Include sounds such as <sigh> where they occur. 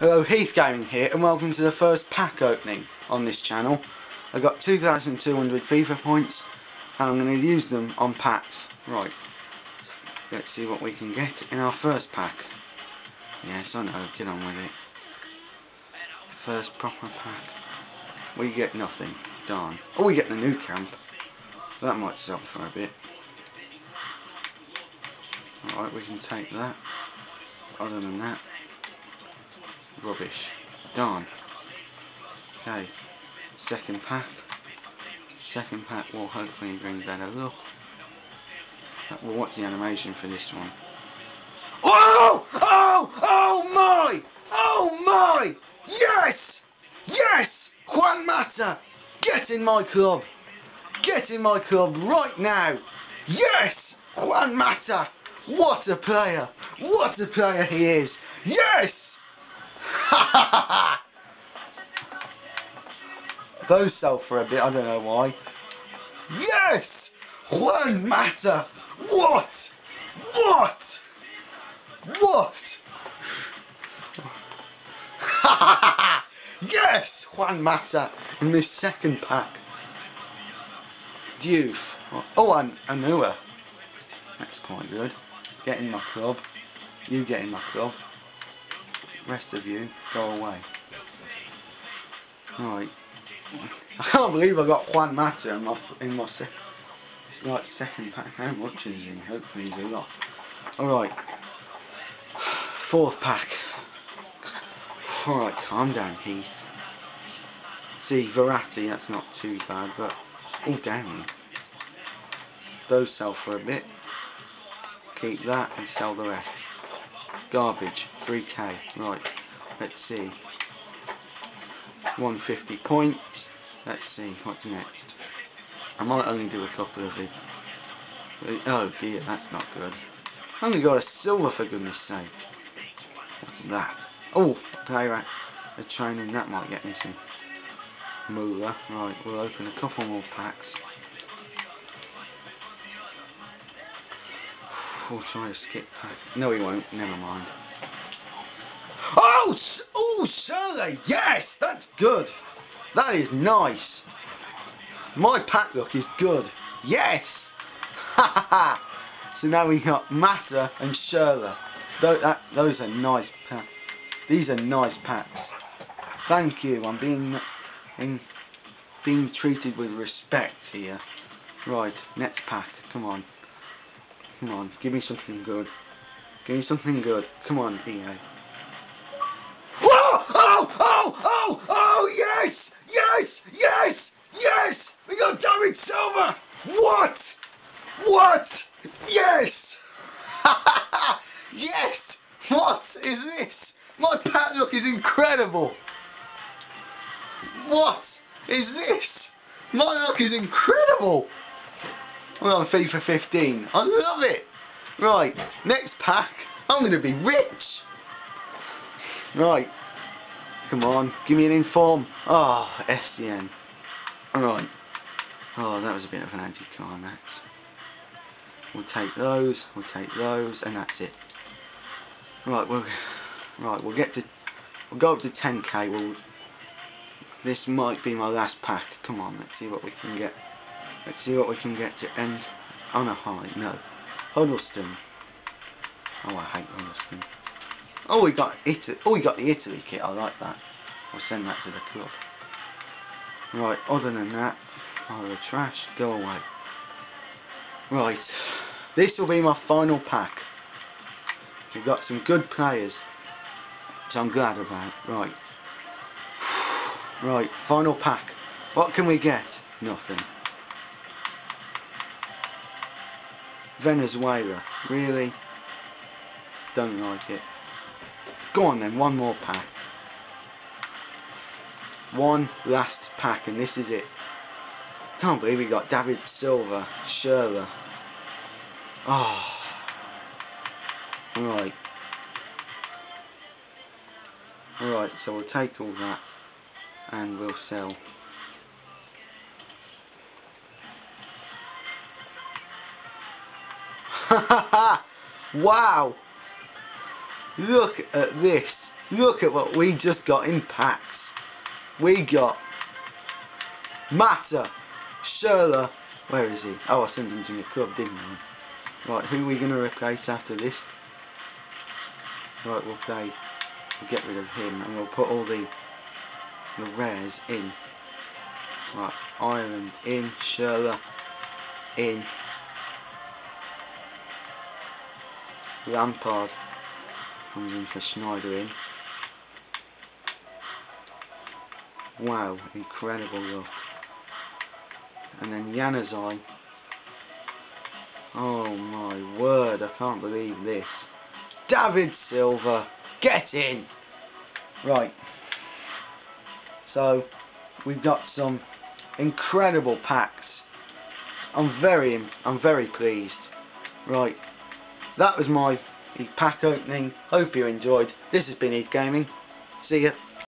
Hello, Heath Gaming here, and welcome to the first pack opening on this channel. I've got 2,200 FIFA points, and I'm going to use them on packs. Right, let's see what we can get in our first pack. Yes, I know, get on with it. First proper pack. We get nothing, darn. Oh, we get the Nou Camp. That might sell for a bit. Alright, we can take that. Other than that, Rubbish. Darn. Okay. Second pack. Second pack will hopefully bring better luck. Well, what's the animation for this one? Oh! Oh! Oh my! Oh my! Yes! Yes! Juan Mata! Get in my club! Get in my club right now! Yes! Juan Mata! What a player! What a player he is! Yes! <laughs> Those sell for a bit, I don't know why. Yes! Juan Mata! What? What? What? <laughs> yes! Juan Mata in this second pack. Diouf. Oh, and Anua. That's quite good. Get in my club. You get in my club rest of you go away. Right. I can't believe I got Juan Mata in my in my se it's like second pack. How much is he? Hopefully he's a lot. Alright. Fourth pack. Alright, calm down, Heath. See, Verratti, that's not too bad, but oh damn. Those sell for a bit. Keep that and sell the rest. Garbage. 3k. Right, let's see. 150 points. Let's see, what's next? I might only do a couple of these. Oh dear, that's not good. I only got a silver for goodness sake. What's that? Oh, player A training, that might get me some moolah. Right, we'll open a couple more packs. Try to skip. No, he won't. Never mind. Oh, oh, Schürrle, yes, that's good. That is nice. My pack look is good. Yes. Ha ha ha. so now we got Mata and Schürrle. Those, that, those are nice packs. These are nice packs. Thank you. I'm being in, being treated with respect here. Right, next pack. Come on. Come on, give me something good. Give me something good. Come on, EA. Oh, oh, Oh! Oh! Oh! yes, yes, yes, yes. We got David Silva. What? What? Yes. <laughs> yes. What is this? My padlock is incredible. What is this? My look is incredible. We're on FIFA 15. I love it. Right, next pack. I'm going to be rich. Right, Come on, give me an inform. Ah, oh, SDN. Alright. Oh, that was a bit of an anticlimax. We'll take those, we'll take those, and that's it. Right, we'll, right, we'll get to, we'll go up to 10k. We'll, this might be my last pack. Come on, let's see what we can get. Let's see what we can get to end on a high. No. Huddlestone. Oh, I hate Huddlestone. Oh, we got Italy. Oh, we got the Italy kit. I like that. I'll send that to the club. Right. Other than that, pile of trash. Go away. Right. This will be my final pack. We've got some good players, which I'm glad about. Right. <sighs> Right. Final pack. What can we get? Nothing. Venezuela. Really? Don't like it. Go on then, one more pack. One last pack, and this is it. Can't believe we got David Silva, Schürrle. Oh. Ah. Right. Alright, so we'll take all that and we'll sell. <laughs> wow! Look at this. Look at what we just got in packs. We got Mata, Schürrle. Where is he? Oh, I sent him to the club, didn't I? Right, who are we going to replace after this? Right, we'll play. We'll get rid of him and we'll put all the the rares in. Right, Ireland in, Schürrle in, Lampard comes in for Schneiderlin. Wow, incredible look. And then Januzaj. Oh my word, I can't believe this. David Silva, get in! Right. So, we've got some incredible packs. I'm very, I'm very pleased. Right. That was my pack opening. Hope you enjoyed. This has been Heath Gaming. See ya.